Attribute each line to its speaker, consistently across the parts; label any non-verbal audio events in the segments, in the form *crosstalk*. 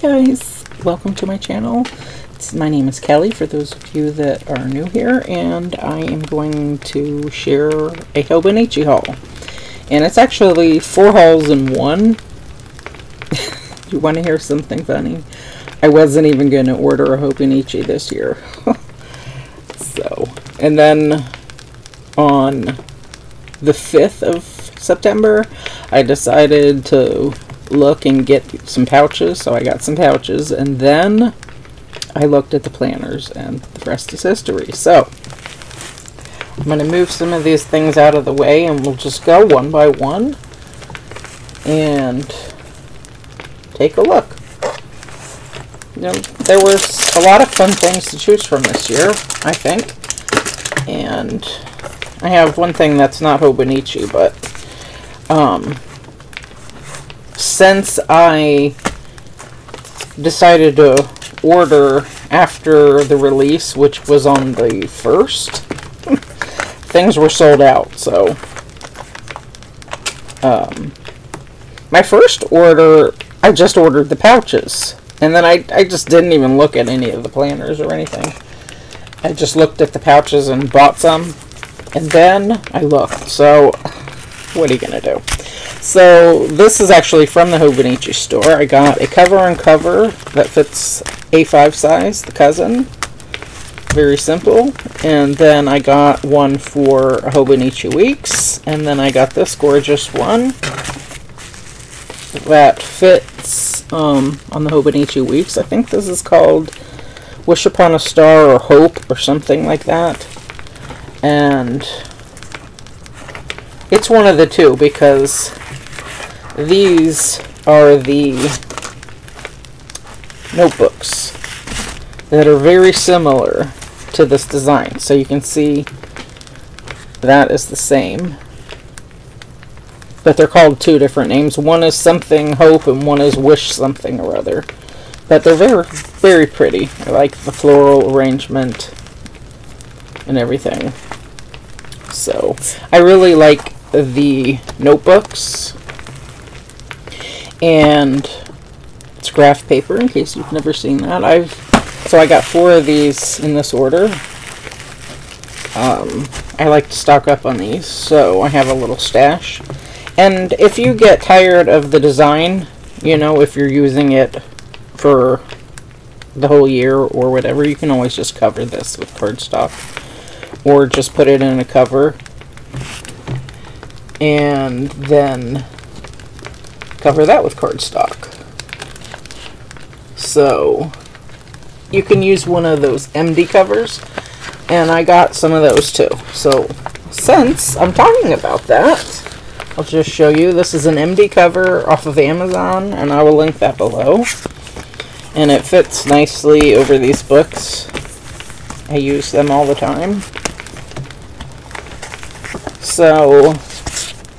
Speaker 1: Guys, welcome to my channel. It's, my name is Kelly for those of you that are new here and I am going to share a Hobonichi haul. And it's actually four hauls in one. *laughs* you want to hear something funny? I wasn't even going to order a Hobonichi this year. *laughs* so, and then on the 5th of September, I decided to look and get some pouches. So I got some pouches and then I looked at the planners and the rest is history. So I'm going to move some of these things out of the way and we'll just go one by one and take a look. You know, there was a lot of fun things to choose from this year, I think. And I have one thing that's not Hobonichi, but um, since I decided to order after the release, which was on the 1st, *laughs* things were sold out, so... Um, my first order, I just ordered the pouches. And then I, I just didn't even look at any of the planners or anything. I just looked at the pouches and bought some. And then I looked. So, *sighs* what are you going to do? So this is actually from the Hobonichi store. I got a cover and cover that fits A5 size, the cousin. Very simple. And then I got one for Hobonichi Weeks. And then I got this gorgeous one that fits um, on the Hobonichi Weeks. I think this is called Wish Upon a Star or Hope or something like that. And it's one of the two because these are the notebooks that are very similar to this design. So you can see that is the same. But they're called two different names. One is something hope and one is wish something or other. But they're very, very pretty. I like the floral arrangement and everything. So, I really like the notebooks and it's graph paper in case you've never seen that. I've so I got four of these in this order. Um, I like to stock up on these, so I have a little stash. And if you get tired of the design, you know, if you're using it for the whole year or whatever, you can always just cover this with cardstock. Or just put it in a cover. And then cover that with cardstock. So, you can use one of those MD covers, and I got some of those too. So, since I'm talking about that, I'll just show you. This is an MD cover off of Amazon, and I will link that below. And it fits nicely over these books. I use them all the time. So,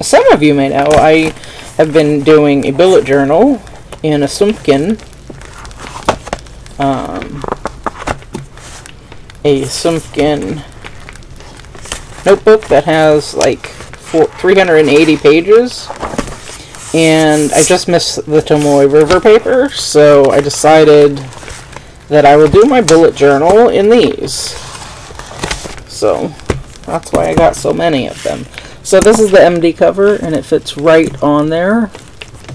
Speaker 1: some of you may know, I have been doing a bullet journal in a Sumpkin. Um, a Sumpkin notebook that has like four, 380 pages. And I just missed the Tomoe River paper, so I decided that I will do my bullet journal in these. So, that's why I got so many of them. So this is the MD cover, and it fits right on there.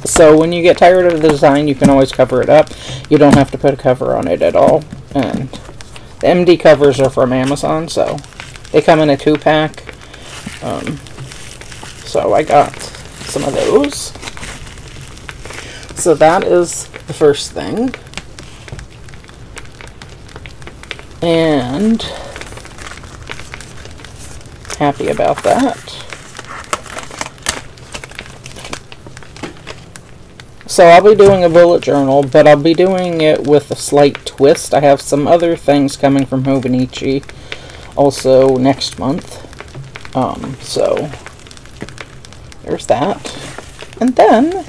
Speaker 1: So when you get tired of the design, you can always cover it up. You don't have to put a cover on it at all. And the MD covers are from Amazon, so they come in a two-pack. Um, so I got some of those. So that is the first thing. And happy about that. So I'll be doing a bullet journal, but I'll be doing it with a slight twist. I have some other things coming from Hobonichi also next month. Um, so there's that. And then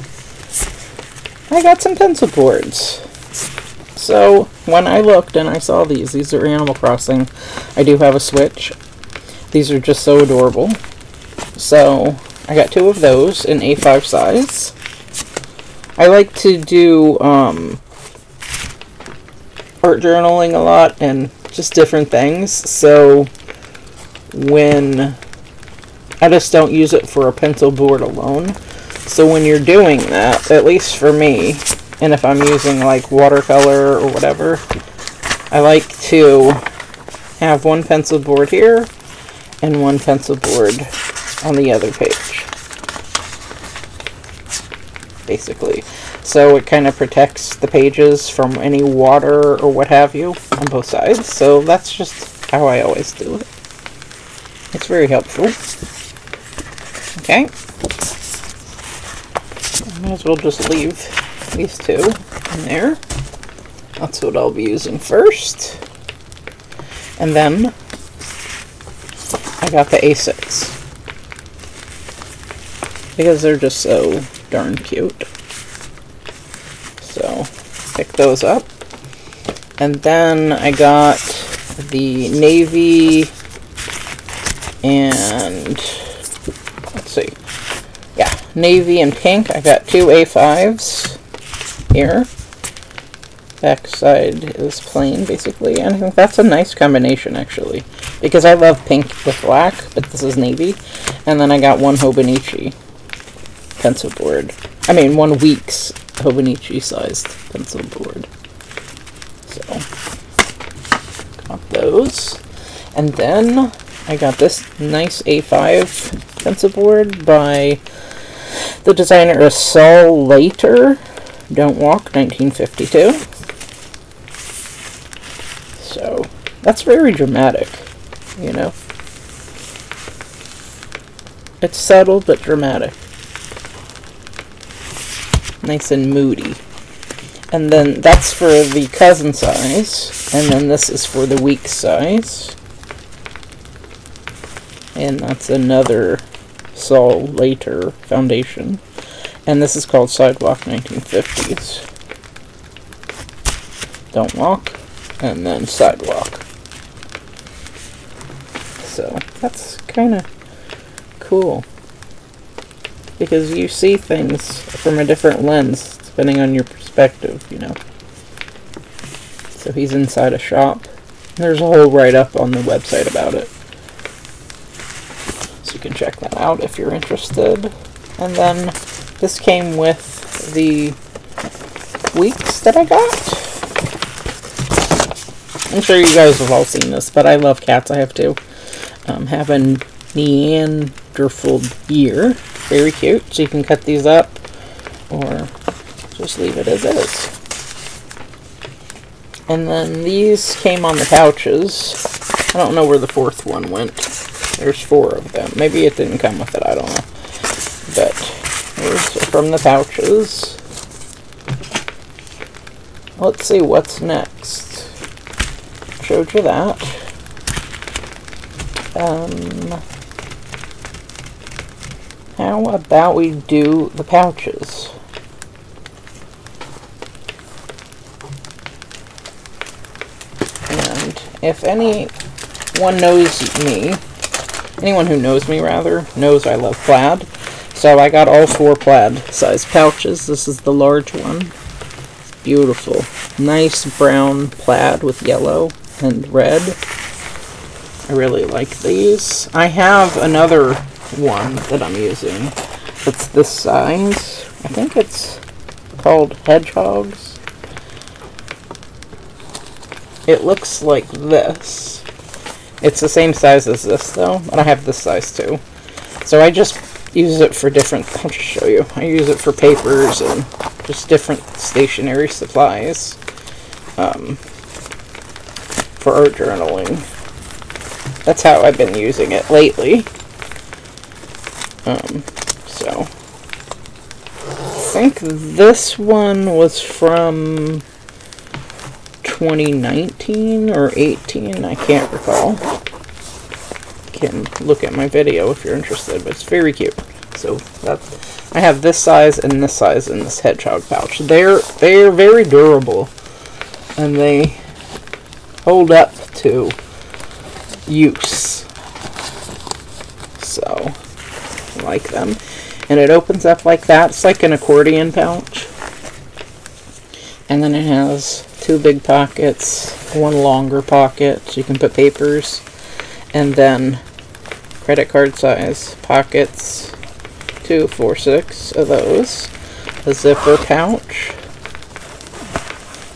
Speaker 1: I got some pencil boards. So when I looked and I saw these, these are Animal Crossing. I do have a Switch. These are just so adorable. So I got two of those in A5 size. I like to do um, art journaling a lot and just different things. So when I just don't use it for a pencil board alone. So when you're doing that, at least for me, and if I'm using like watercolor or whatever, I like to have one pencil board here and one pencil board on the other page. Basically. So it kind of protects the pages from any water or what have you on both sides. So that's just how I always do it. It's very helpful. Okay. I Might as well just leave these two in there. That's what I'll be using first. And then I got the A6. Because they're just so darn cute. So, pick those up. And then I got the navy and let's see. Yeah, navy and pink. I got two A5s here. Back side is plain, basically. And I think that's a nice combination, actually. Because I love pink with black, but this is navy. And then I got one Hobonichi pencil board. I mean, one Weeks Hobonichi sized pencil board. So, got those. And then I got this nice A5 pencil board by the designer is Saul Leiter. Don't Walk, 1952. So, that's very dramatic, you know? It's subtle but dramatic. Nice and moody. And then that's for the cousin size, and then this is for the week size. And that's another Saul Leiter foundation. And this is called Sidewalk 1950s. Don't Walk, and then Sidewalk. So, that's kind of cool. Because you see things from a different lens, depending on your perspective, you know. So he's inside a shop. There's a whole write-up on the website about it So you can check that out if you're interested. And then this came with the weeks that I got. I'm sure you guys have all seen this, but I love cats. I have to um, have a Neanderthal ear. Very cute. So you can cut these up or just leave it as is. And then these came on the pouches. I don't know where the fourth one went. There's four of them. Maybe it didn't come with it, I don't know. But here's from the pouches. Let's see what's next. Showed you that. Um, how about we do the pouches? And if anyone knows me, anyone who knows me rather knows I love plaid. So I got all four plaid size pouches. This is the large one. beautiful. Nice brown plaid with yellow and red. I really like these. I have another one that I'm using. It's this size. I think it's called Hedgehogs. It looks like this. It's the same size as this though, and I have this size too. So I just use it for different, *laughs* I'll just show you. I use it for papers and just different stationery supplies um, for art journaling. That's how I've been using it lately. Um, so, I think this one was from 2019 or 18, I can't recall. Can look at my video if you're interested, but it's very cute. So that I have this size and this size in this hedgehog pouch. They're they're very durable and they hold up to use. So like them. And it opens up like that. It's like an accordion pouch. And then it has two big pockets, one longer pocket, so you can put papers, and then credit card size pockets, two, four, six of those, a zipper pouch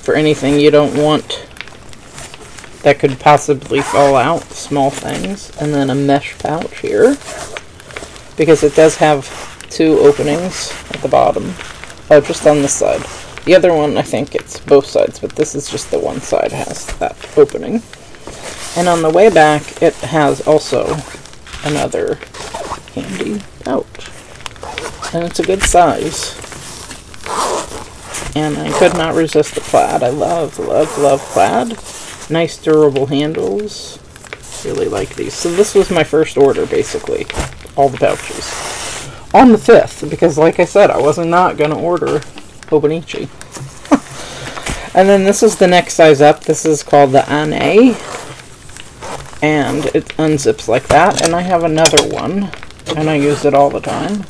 Speaker 1: for anything you don't want that could possibly fall out, small things, and then a mesh pouch here because it does have two openings at the bottom. Oh, just on this side. The other one, I think it's both sides, but this is just the one side has that opening. And on the way back, it has also another handy pouch. And it's a good size. And I could not resist the plaid. I love, love, love plaid. Nice durable handles. Really like these. So this was my first order, basically. All the pouches. On the 5th, because like I said, I was not not going to order Hobonichi. *laughs* and then this is the next size up. This is called the Ane. And it unzips like that. And I have another one. And I use it all the time.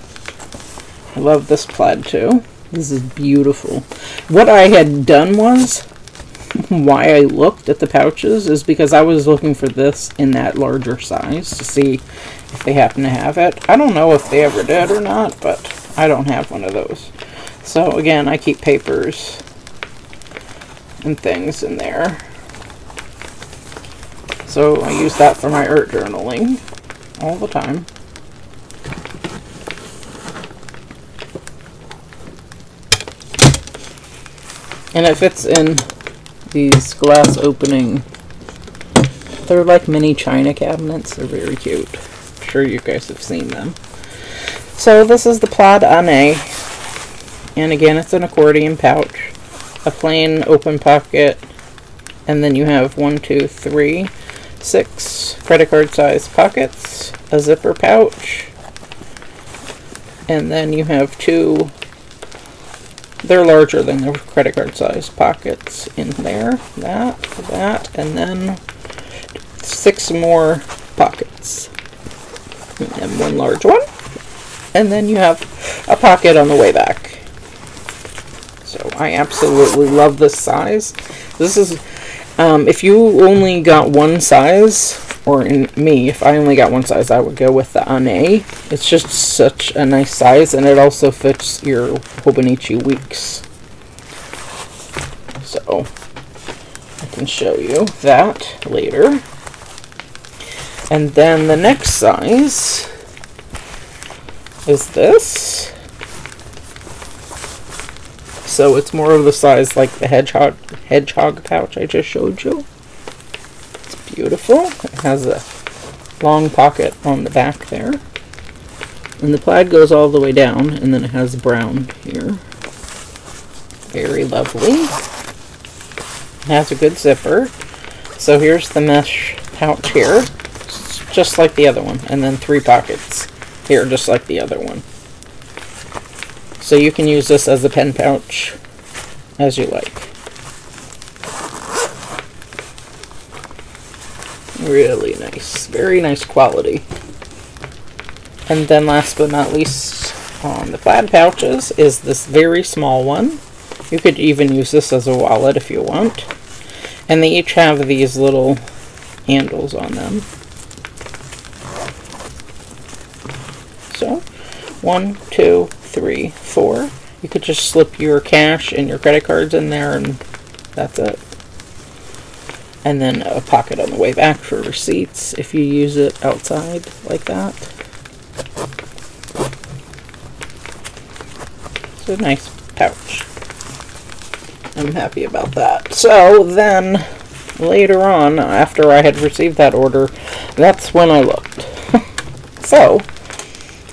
Speaker 1: I love this plaid too. This is beautiful. What I had done was, why I looked at the pouches is because I was looking for this in that larger size to see if they happen to have it. I don't know if they ever did or not, but I don't have one of those. So again, I keep papers and things in there. So I use that for my art journaling all the time. And it fits in these glass opening. They're like mini china cabinets. They're very cute. I'm sure you guys have seen them. So this is the Plaid Ane. And again, it's an accordion pouch. A plain open pocket. And then you have one, two, three, six credit card size pockets. A zipper pouch. And then you have two they're larger than the credit card size pockets in there. That, that, and then six more pockets. And one large one. And then you have a pocket on the way back. So I absolutely love this size. This is, um, if you only got one size, or in me, if I only got one size, I would go with the Ane. It's just such a nice size, and it also fits your Hobonichi weeks. So, I can show you that later. And then the next size is this. So it's more of the size like the hedgehog hedgehog pouch I just showed you It's beautiful. It has a long pocket on the back there. And the plaid goes all the way down, and then it has brown here. Very lovely. It has a good zipper. So here's the mesh pouch here, just like the other one, and then three pockets here, just like the other one. So you can use this as a pen pouch as you like. Really nice. Very nice quality. And then last but not least on the plaid pouches is this very small one. You could even use this as a wallet if you want. And they each have these little handles on them. So, one, two, three, four. You could just slip your cash and your credit cards in there and that's it and then a pocket on the way back for receipts if you use it outside like that. It's a nice pouch. I'm happy about that. So then later on, after I had received that order, that's when I looked. *laughs* so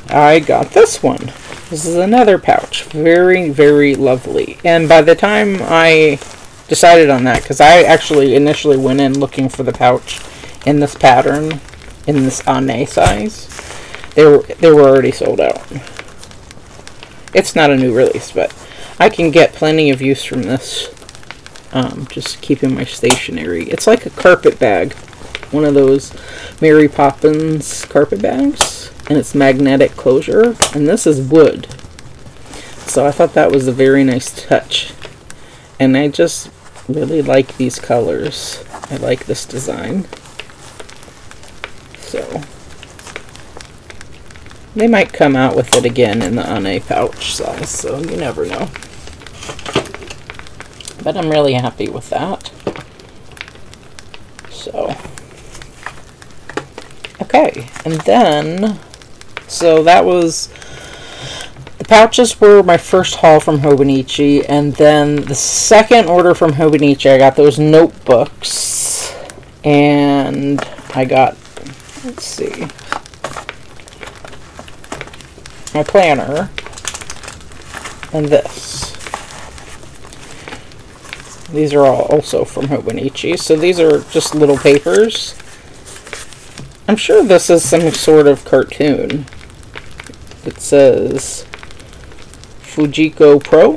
Speaker 1: I got this one. This is another pouch. Very, very lovely. And by the time I decided on that because I actually initially went in looking for the pouch in this pattern, in this Ane size. They were they were already sold out. It's not a new release, but I can get plenty of use from this. Um, just keeping my stationery. It's like a carpet bag, one of those Mary Poppins carpet bags, and it's magnetic closure, and this is wood. So I thought that was a very nice touch. And I just really like these colors. I like this design. So, they might come out with it again in the on a pouch size, so you never know. But I'm really happy with that. So, okay, and then, so that was the pouches were my first haul from Hobonichi, and then the second order from Hobonichi, I got those notebooks, and I got, let's see, my planner, and this. These are all also from Hobonichi, so these are just little papers. I'm sure this is some sort of cartoon. It says Fujiko Pro.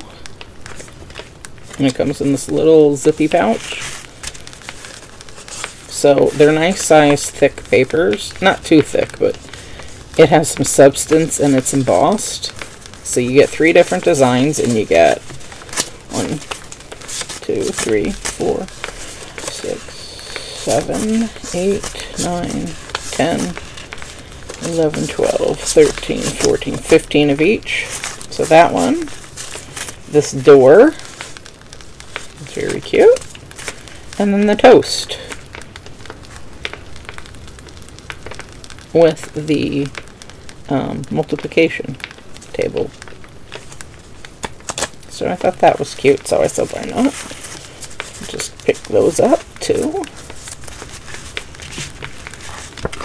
Speaker 1: And it comes in this little zippy pouch. So they're nice size thick papers. Not too thick, but it has some substance and it's embossed. So you get three different designs and you get one, two, three, four, six, seven, eight, nine, ten, eleven, twelve, thirteen, fourteen, fifteen of each. So that one, this door, it's very cute, and then the toast with the um, multiplication table. So I thought that was cute, so I said why not. Just pick those up too.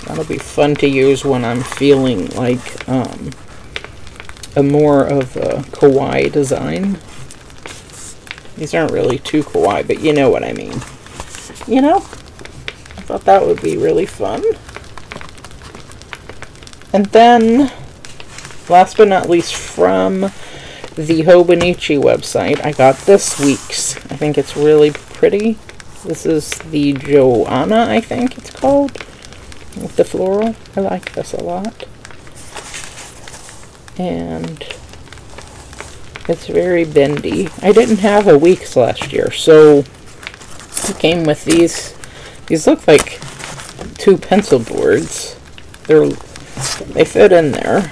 Speaker 1: That'll be fun to use when I'm feeling like um, a more of a kawaii design. These aren't really too kawaii, but you know what I mean. You know? I thought that would be really fun. And then, last but not least, from the Hobonichi website, I got this week's. I think it's really pretty. This is the Joanna, I think it's called, with the floral. I like this a lot and it's very bendy. I didn't have a week's last year, so it came with these. These look like two pencil boards. They're they fit in there.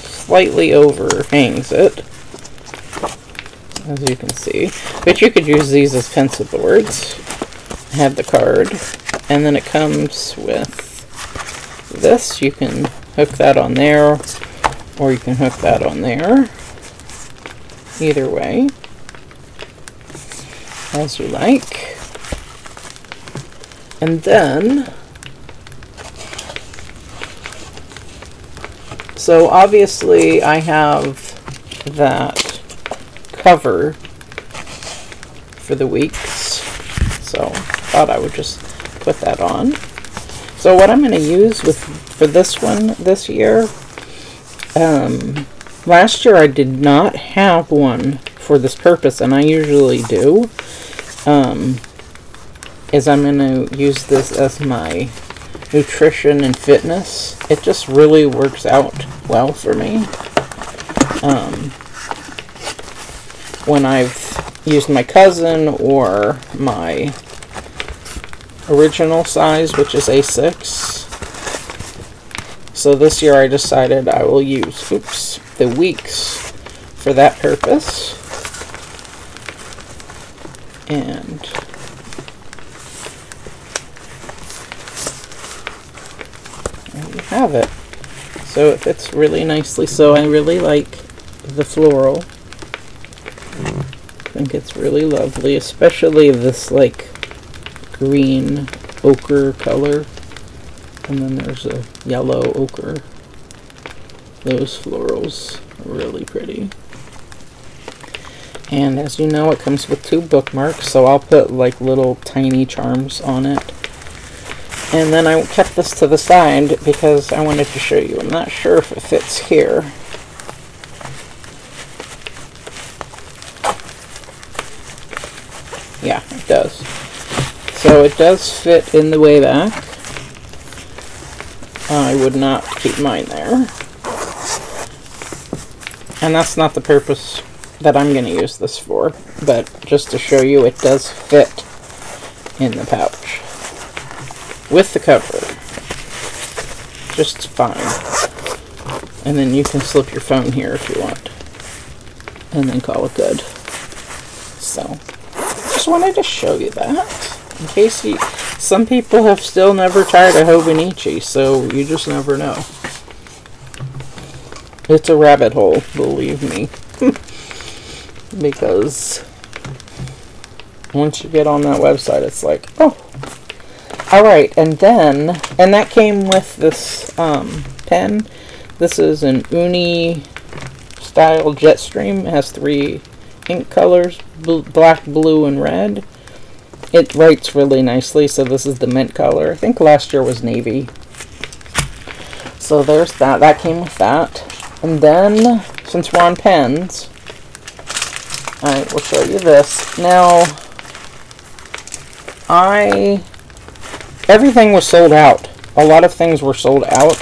Speaker 1: Slightly overhangs it, as you can see. But you could use these as pencil boards. Have the card, and then it comes with this, you can hook that on there, or you can hook that on there. Either way, as you like. And then, so obviously I have that cover for the weeks, so thought I would just put that on. So what I'm going to use with for this one this year, um, last year I did not have one for this purpose, and I usually do, um, is I'm going to use this as my nutrition and fitness. It just really works out well for me. Um, when I've used my cousin or my original size, which is A6. So this year I decided I will use, oops, the weeks for that purpose. And there you have it. So it fits really nicely. So I really like the floral. I think it's really lovely, especially this like green ochre color. And then there's a yellow ochre. Those florals are really pretty. And as you know, it comes with two bookmarks, so I'll put like little tiny charms on it. And then I kept this to the side because I wanted to show you. I'm not sure if it fits here. Yeah, it does. So it does fit in the way back. I would not keep mine there. And that's not the purpose that I'm going to use this for, but just to show you, it does fit in the pouch with the cover. Just fine. And then you can slip your phone here if you want. And then call it good. So, just wanted to show you that. In case you, some people have still never tried a Hobonichi, so you just never know. It's a rabbit hole, believe me. *laughs* because once you get on that website, it's like, oh. Alright, and then, and that came with this um, pen. This is an Uni style Jetstream. It has three ink colors, bl black, blue, and red. It writes really nicely, so this is the mint color. I think last year was navy. So there's that. That came with that. And then, since we're on pens, I will show you this. Now, I, everything was sold out. A lot of things were sold out.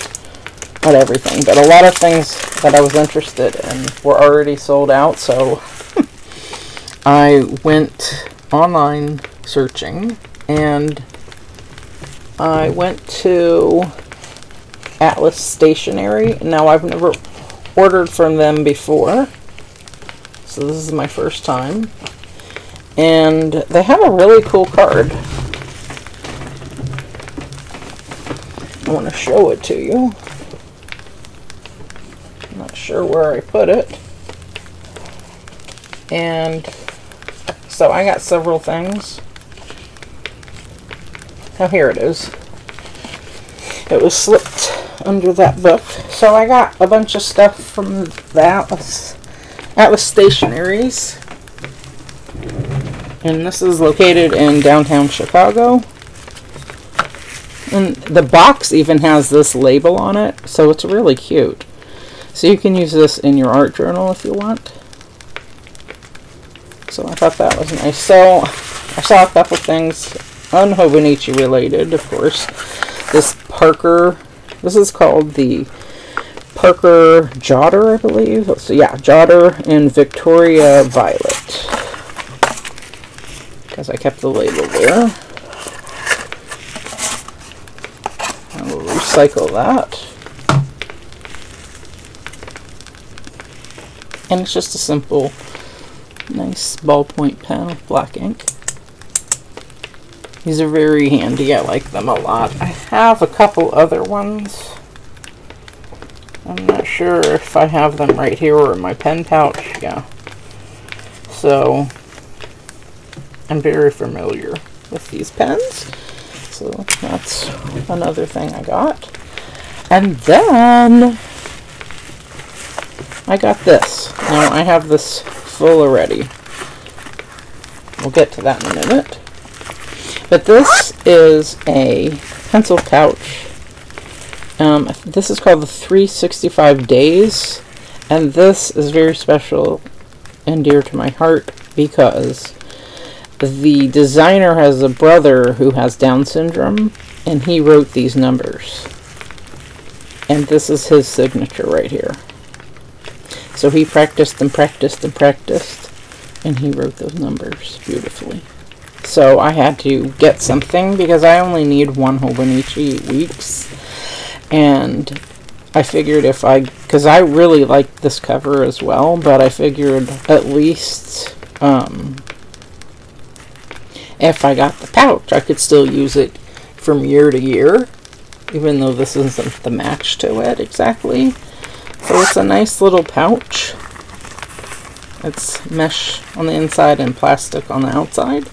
Speaker 1: Not everything, but a lot of things that I was interested in were already sold out, so *laughs* I went online searching and I went to Atlas Stationers. Now, I've never ordered from them before. So this is my first time. And they have a really cool card. I want to show it to you. I'm not sure where I put it. And so I got several things. Oh, here it is. It was slipped under that book. So I got a bunch of stuff from the Atlas, Atlas Stationers. And this is located in downtown Chicago. And the box even has this label on it, so it's really cute. So you can use this in your art journal if you want. So I thought that was nice. So I saw a couple things unHobonichi related, of course. This Parker this is called the Parker Jotter, I believe. So yeah, Jotter and Victoria Violet. Because I kept the label there. I will recycle that. And it's just a simple, nice ballpoint pen with black ink. These are very handy. I like them a lot. I have a couple other ones. I'm not sure if I have them right here or in my pen pouch. Yeah. So, I'm very familiar with these pens. So, that's another thing I got. And then, I got this. Now, I have this full already. We'll get to that in a minute. But this is a pencil pouch. Um, this is called the 365 Days, and this is very special and dear to my heart because the designer has a brother who has Down syndrome, and he wrote these numbers. And this is his signature right here. So he practiced and practiced and practiced, and he wrote those numbers beautifully. So I had to get something because I only need one Hobonichi weeks. And I figured if I, because I really like this cover as well, but I figured at least um, if I got the pouch, I could still use it from year to year, even though this isn't the match to it exactly. So it's a nice little pouch. It's mesh on the inside and plastic on the outside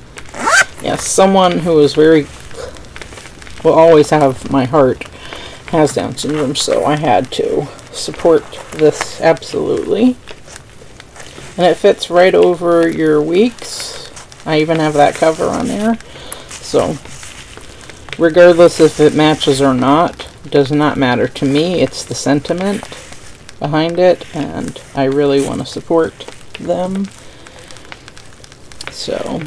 Speaker 1: yes, someone who is very, will always have my heart, has Down syndrome, so I had to support this absolutely. And it fits right over your weeks. I even have that cover on there. So, regardless if it matches or not, does not matter to me. It's the sentiment behind it, and I really want to support them. So,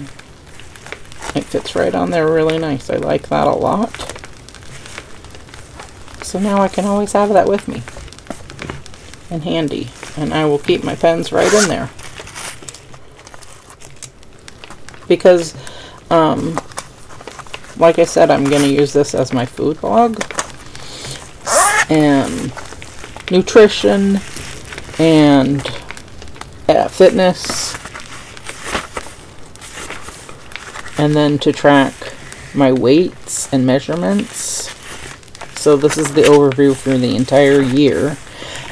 Speaker 1: it fits right on there really nice. I like that a lot. So now I can always have that with me. And handy. And I will keep my pens right in there. because, um, like I said, I'm going to use this as my food blog. And nutrition and uh, fitness. And then to track my weights and measurements. So this is the overview for the entire year.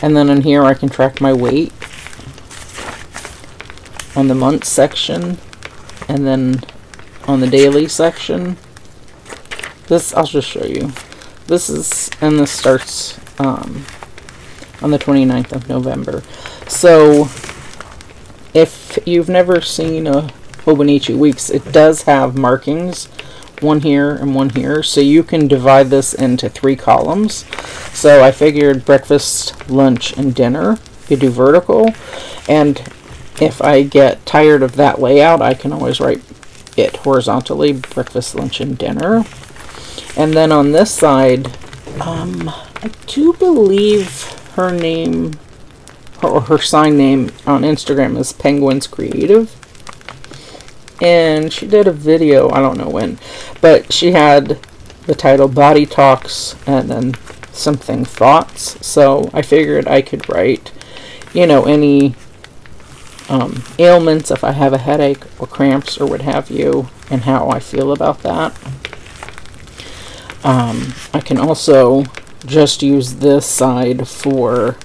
Speaker 1: And then in here I can track my weight on the month section and then on the daily section this I'll just show you this is and this starts um, on the 29th of November so if you've never seen a Hobonichi Weeks it does have markings one here and one here so you can divide this into three columns so I figured breakfast lunch and dinner you do vertical and if I get tired of that layout, I can always write it horizontally, breakfast, lunch, and dinner. And then on this side, um, I do believe her name, or her sign name on Instagram is Penguins Creative. And she did a video, I don't know when, but she had the title Body Talks and then something Thoughts. So I figured I could write, you know, any um, ailments, if I have a headache or cramps or what have you, and how I feel about that. Um, I can also just use this side for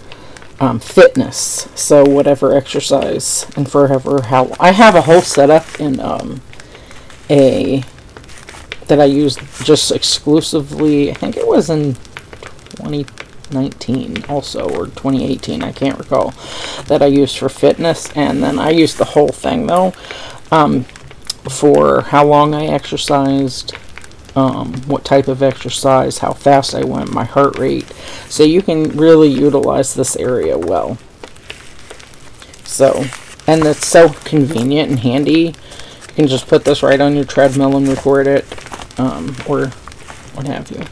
Speaker 1: um, fitness. So whatever exercise and forever how I have a whole setup in um, a that I used just exclusively. I think it was in 2019 also or 2018 I can't recall that I used for fitness and then I used the whole thing though um, for how long I exercised um, what type of exercise how fast I went my heart rate. So you can really utilize this area well. So and it's so convenient and handy. You can just put this right on your treadmill and record it um, or what have you.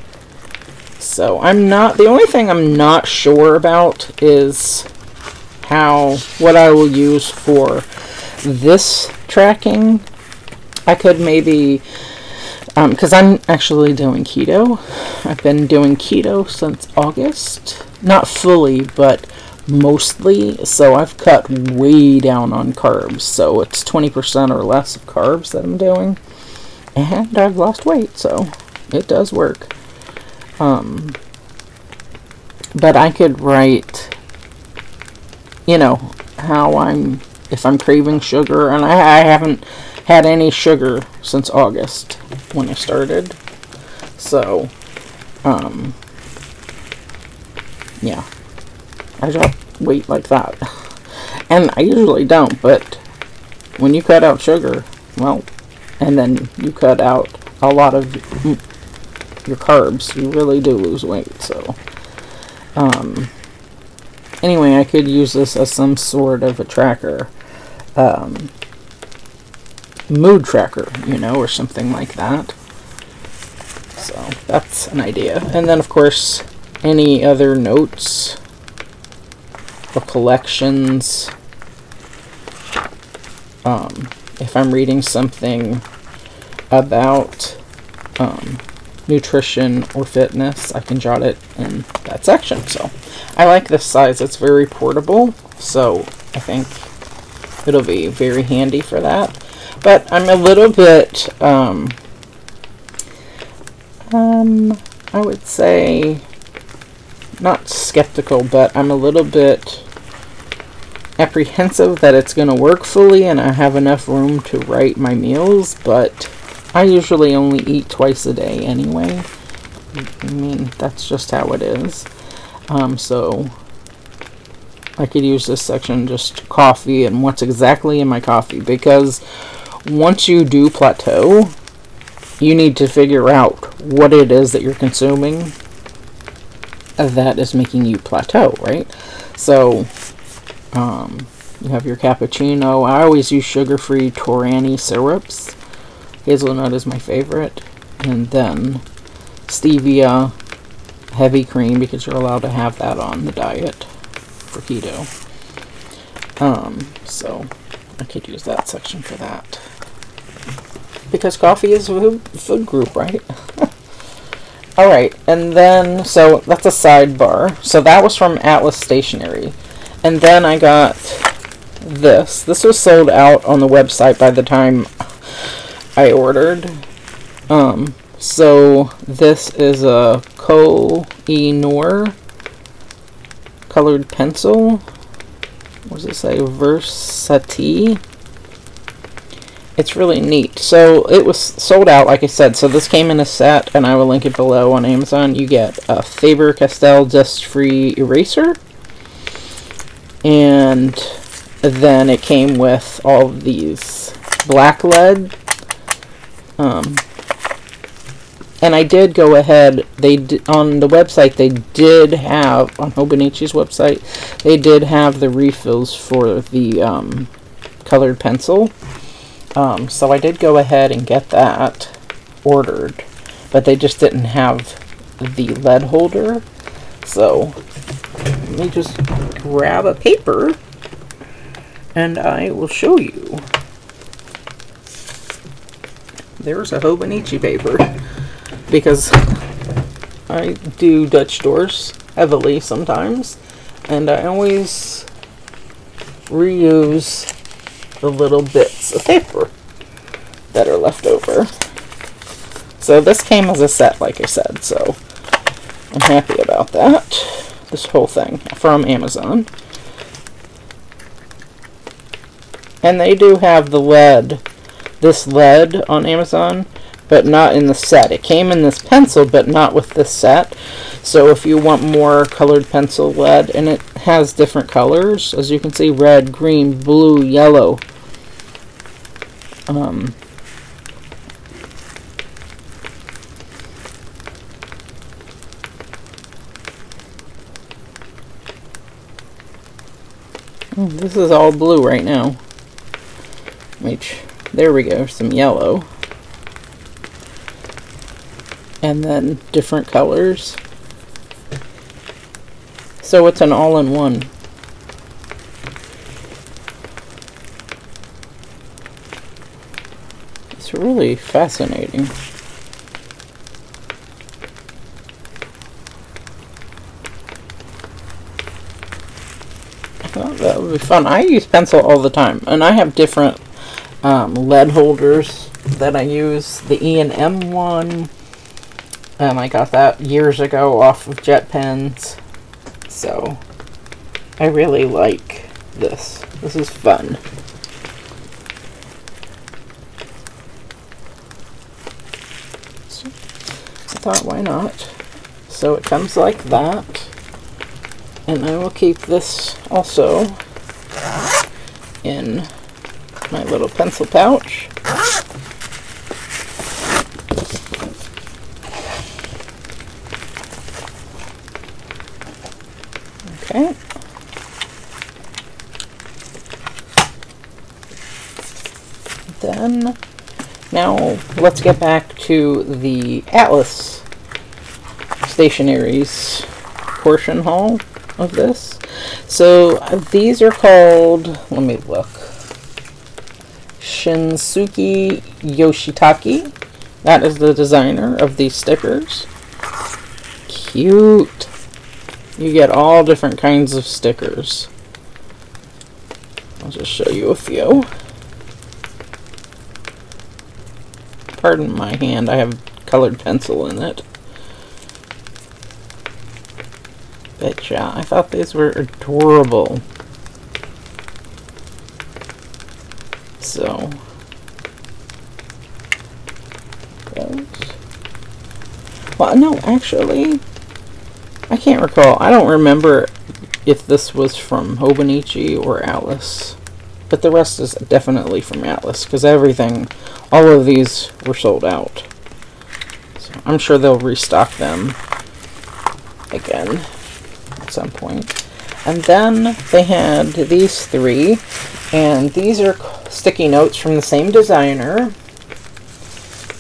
Speaker 1: So I'm not, the only thing I'm not sure about is how, what I will use for this tracking. I could maybe, because um, I'm actually doing keto. I've been doing keto since August. Not fully, but mostly. So I've cut way down on carbs. So it's 20% or less of carbs that I'm doing. And I've lost weight, so it does work. Um, but I could write, you know, how I'm, if I'm craving sugar, and I, I haven't had any sugar since August when I started. So, um, yeah, I drop weight like that. *laughs* And I usually don't, but when you cut out sugar, well, and then you cut out a lot of your carbs, you really do lose weight. So, um, anyway, I could use this as some sort of a tracker, um, mood tracker, you know, or something like that. So that's an idea. And then, of course, any other notes or collections. Um, if I'm reading something about um, nutrition or fitness, I can jot it in that section. So I like this size. It's very portable. So I think it'll be very handy for that. But I'm a little bit, um, um, I would say, not skeptical, but I'm a little bit apprehensive that it's going to work fully and I have enough room to write my meals, but I usually only eat twice a day anyway. I mean, that's just how it is. Um, so, I could use this section just coffee and what's exactly in my coffee because once you do plateau, you need to figure out what it is that you're consuming that is making you plateau, right? So, um, you have your cappuccino. I always use sugar-free Torani syrups. Hazelnut is my favorite. And then stevia, heavy cream, because you're allowed to have that on the diet for keto. Um, so I could use that section for that. Because coffee is a food group, right? *laughs* Alright, and then, so that's a sidebar. So that was from Atlas Stationers. And then I got this. This was sold out on the website by the time I ordered. Um, so this is a Koh-i-Noor colored pencil. What does it say? Versatil. It's really neat. So it was sold out, like I said. So this came in a set, and I will link it below on Amazon. You get a Faber-Castell dust-free eraser. And then it came with all these black lead. Um, and I did go ahead. They on the website they did have on Hobonichi's website they did have the refills for the um, colored pencil. Um, so I did go ahead and get that ordered, but they just didn't have the lead holder. So let me just grab a paper and I will show you. There's a Hobonichi paper because I do Dutch doors heavily sometimes and I always reuse the little bits of paper that are left over. So this came as a set, like I said, so I'm happy about that. This whole thing from Amazon. And they do have the lead, this lead on Amazon, but not in the set. It came in this pencil, but not with this set. So if you want more colored pencil lead, and it has different colors, as you can see, red, green, blue, yellow. Um, oh, this is all blue right now. Which, there we go, some yellow and then different colors. So it's an all-in-one. It's really fascinating. that would be fun. I use pencil all the time, and I have different um, lead holders that I use. The E&M one, um, I got that years ago off of JetPens, So, I really like this. This is fun. So, I thought, why not? So it comes like that. And I will keep this also in my little pencil pouch. Okay. Then, now let's get back to the Atlas Stationers portion haul of this. So these are called, let me look, Shinsuke Yoshitake. That is the designer of these stickers. Cute. You get all different kinds of stickers. I'll just show you a few. Pardon my hand, I have colored pencil in it. But yeah, I thought these were adorable. So. Well, no, actually, I can't recall. I don't remember if this was from Hobonichi or Atlas. But the rest is definitely from Atlas, because everything, all of these were sold out. So I'm sure they'll restock them again at some point. And then they had these three, and these are sticky notes from the same designer.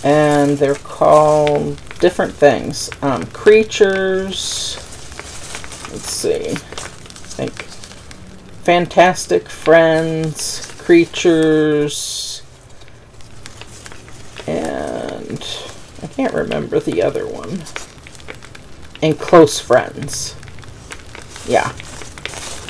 Speaker 1: And they're called different things. Um, creatures. Let's see. I think fantastic friends, creatures, and I can't remember the other one. And Close Friends. Yeah.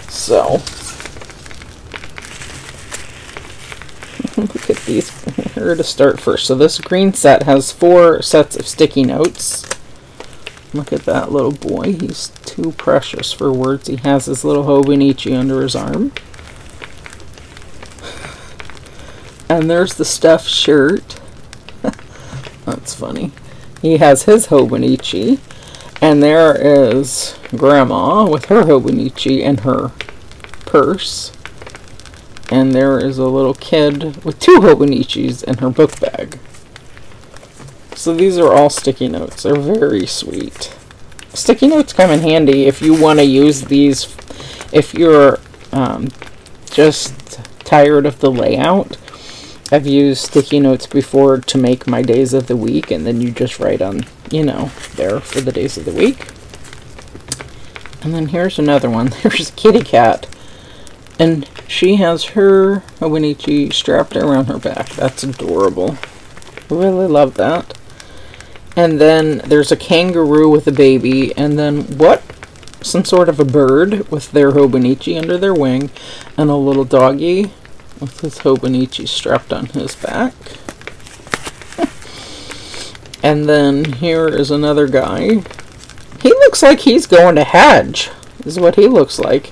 Speaker 1: So, *laughs* look at these. Where to start first? So this green set has four sets of sticky notes. Look at that little boy. He's too precious for words. He has his little Hobonichi under his arm. And there's the stuffed shirt. That's funny. He has his Hobonichi. And there is Grandma with her Hobonichi and her purse. And there is a little kid with two Hobonichis in her book bag. So these are all sticky notes. They're very sweet. Sticky notes come in handy if you want to use these, if you're um, just tired of the layout. I've used sticky notes before to make my days of the week, and then you just write on, you know, there for the days of the week. And then here's another one. *laughs* There's a Kitty Cat. And she has her Hobonichi strapped around her back. That's adorable. Really love that. And then there's a kangaroo with a baby. And then what? Some sort of a bird with their Hobonichi under their wing. And a little doggy with his Hobonichi strapped on his back. *laughs* and then here is another guy. He looks like he's going to Hajj, is what he looks like.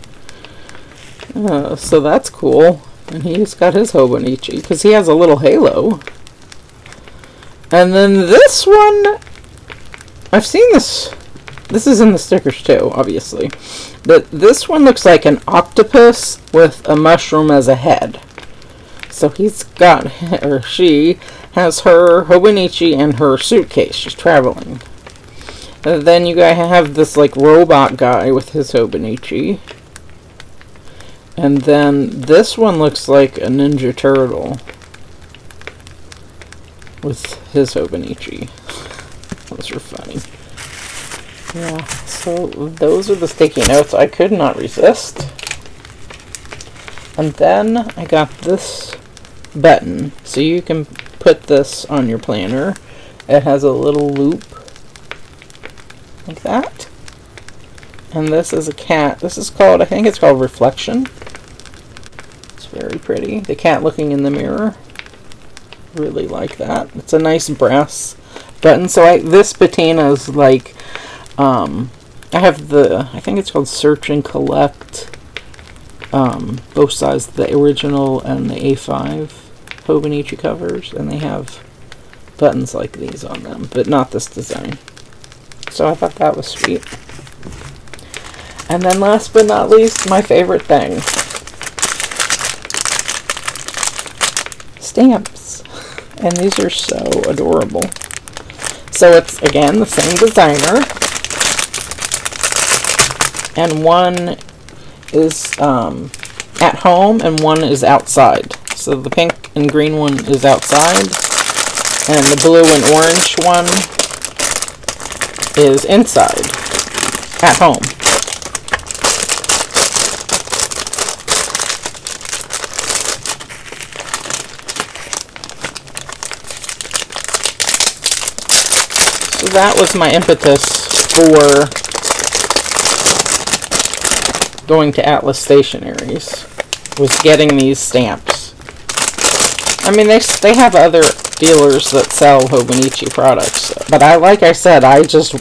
Speaker 1: Uh, so that's cool. And he's got his Hobonichi, because he has a little halo. And then this one, I've seen this, this is in the stickers too, obviously. But this one looks like an octopus with a mushroom as a head. So he's got, or she, has her Hobonichi and her suitcase. She's traveling. And then you guys have this like robot guy with his Hobonichi. And then this one looks like a Ninja Turtle with his Hobonichi. *laughs* Those are funny. Yeah, so those are the sticky notes I could not resist. And then I got this button. So you can put this on your planner. It has a little loop like that. And this is a cat. This is called, I think it's called Reflection. It's very pretty. The cat looking in the mirror. Really like that. It's a nice brass button. So I, this patina is like, um, I have the, I think it's called Search and Collect. Um, both sides, the original and the A5 Hobonichi covers, and they have buttons like these on them, but not this design. So I thought that was sweet. And then last but not least, my favorite thing. Stamps. *laughs* And these are so adorable. So it's, again, the same designer. And one is um, at home and one is outside. So the pink and green one is outside. And the blue and orange one is inside, at home. So that was my impetus for going to Atlas Stationers, was getting these stamps. I mean, they, they have other dealers that sell Hobonichi products. But I, like I said, I just,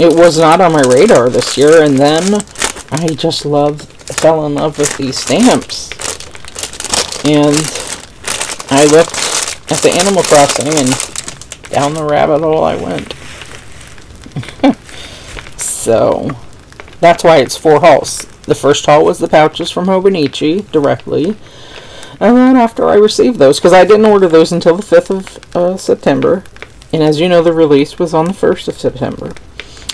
Speaker 1: it was not on my radar this year, and then I just love, fell in love with these stamps. And I looked at the Animal Crossing, and down the rabbit hole I went. *laughs* so, that's why it's four hauls. The first haul was the pouches from Hobonichi directly. And then after I received those, because I didn't order those until the 5th of uh, September, and as you know, the release was on the 1st of September.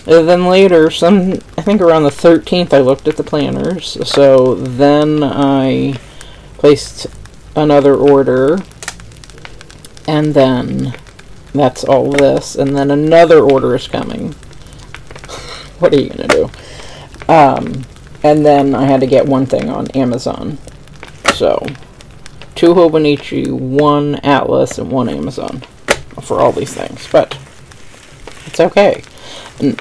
Speaker 1: And then later, some I think around the 13th, I looked at the planners. So then I placed another order, and then that's all this, and then another order is coming. *laughs* what are you gonna do? Um, and then I had to get one thing on Amazon. So two Hobonichi, one Atlas, and one Amazon. for all these things, but it's okay. And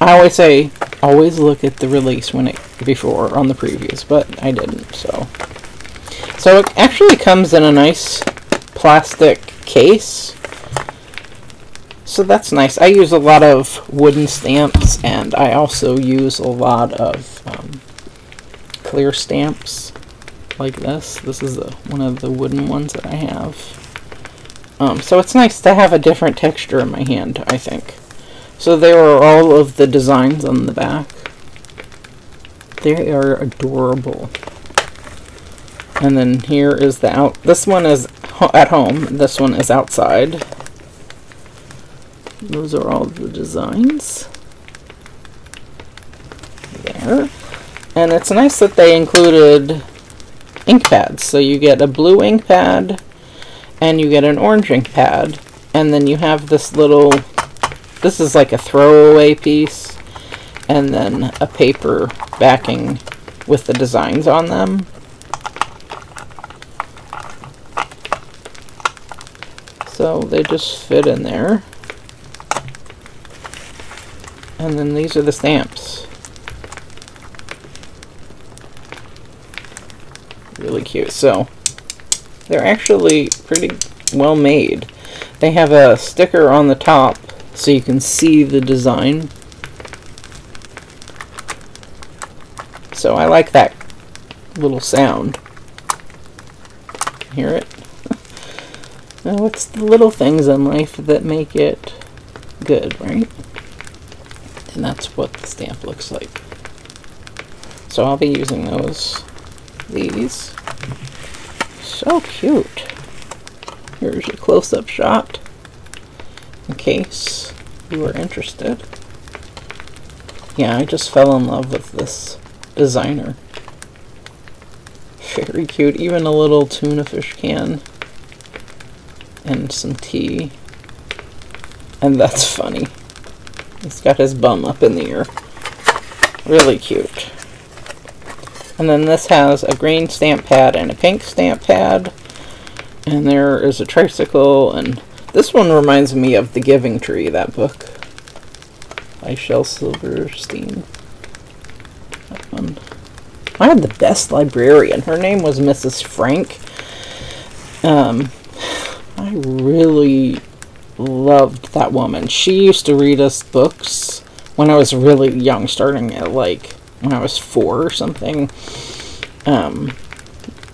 Speaker 1: I always say, always look at the release when it before on the previews, but I didn't, so. So it actually comes in a nice plastic case. So that's nice. I use a lot of wooden stamps, and I also use a lot of um, clear stamps like this. This is a, one of the wooden ones that I have. Um, so it's nice to have a different texture in my hand, I think. So there are all of the designs on the back. They are adorable. And then here is the out. This one is ho at home. This one is outside. Those are all the designs. There. And it's nice that they included ink pads. So you get a blue ink pad and you get an orange ink pad. And then you have this little, this is like a throwaway piece. And then a paper backing with the designs on them. So they just fit in there. And then these are the stamps. Really cute. So they're actually pretty well made. They have a sticker on the top so you can see the design. So I like that little sound. Hear it? *laughs* Now, it's the little things in life that make it good, right? And that's what the stamp looks like. So I'll be using those, these. So cute. Here's your close-up shot, in case you were interested. Yeah, I just fell in love with this designer. Very cute. Even a little tuna fish can and some tea. And that's *laughs* funny. He's got his bum up in the air. Really cute. And then this has a green stamp pad and a pink stamp pad. And there is a tricycle. And this one reminds me of The Giving Tree, that book. By Shel Silverstein. That one. I had the best librarian. Her name was Mrs. Frank. Um, I really loved that woman. She used to read us books when I was really young, starting at like when I was four or something. Um,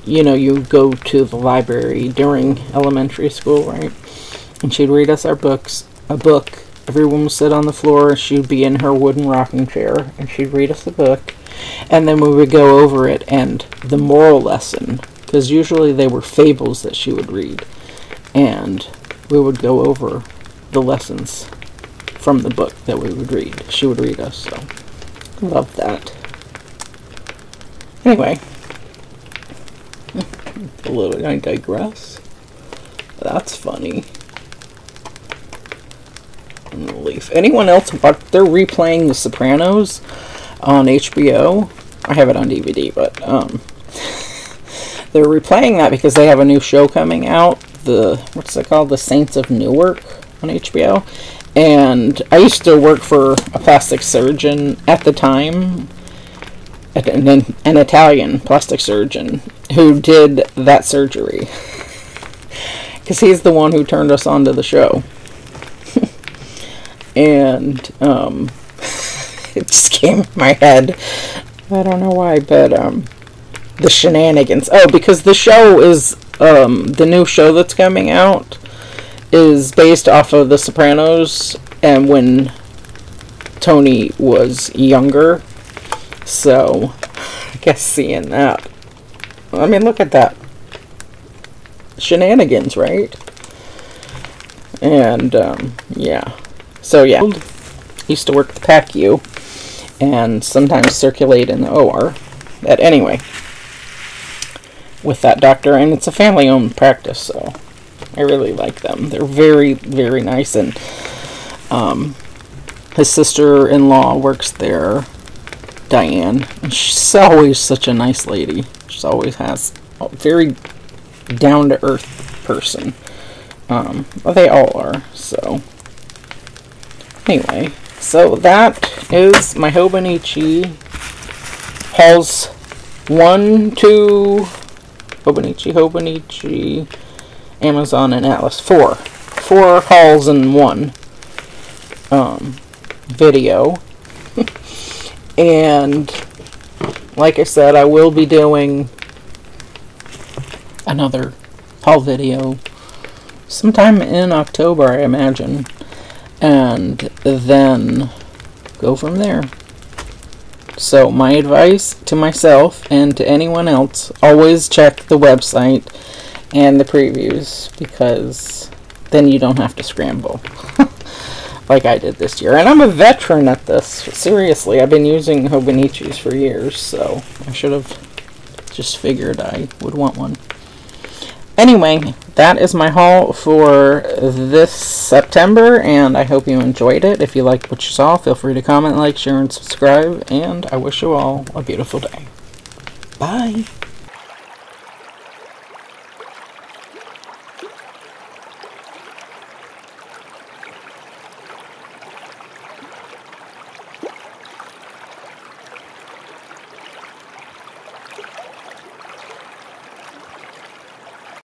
Speaker 1: you know, you go to the library during elementary school, right? And she'd read us our books, a book. Everyone would sit on the floor. She'd be in her wooden rocking chair, and she'd read us a book. And then we would go over it and the moral lesson, because usually they were fables that she would read and we would go over the lessons from the book that we would read. She would read us, so I love that. Anyway, a little I digress. That's funny. Leaf. Anyone else? But they're replaying The Sopranos on HBO. I have it on DVD, but um, *laughs* they're replaying that because they have a new show coming out the what's it called the Saints of Newark on HBO and I used to work for a plastic surgeon at the time an, an Italian plastic surgeon who did that surgery. *laughs* Because he's the one who turned us on to the show. *laughs* And um, *laughs* it just came in my head. I don't know why but um, the shenanigans. Oh because the show is um, the new show that's coming out is based off of The Sopranos and when Tony was younger. So, I guess seeing that. I mean, look at that. Shenanigans, right? And, um, yeah. So, yeah. Used to work the PACU and sometimes circulate in the OR. But anyway, with that doctor, and it's a family-owned practice, so I really like them. They're very, very nice, and um, his sister-in-law works there, Diane, she's always such a nice lady. She always has a very down-to-earth person, Um, they all are, so. Anyway, so that is my Hobonichi hauls 1, 2, Hobonichi, Hobonichi, Amazon, and Atlas. Four. Four hauls in one um, video. And like I said, I will be doing another haul video sometime in October, I imagine. And then go from there. So, my advice to myself and to anyone else always check the website and the previews because then you don't have to scramble *laughs* like I did this year. And I'm a veteran at this. Seriously, I've been using Hobonichis for years, so I should have just figured I would want one. Anyway, that is my haul for this September, and I hope you enjoyed it. If you liked what you saw, feel free to comment, like, share, and subscribe, and I wish you all a beautiful day. Bye!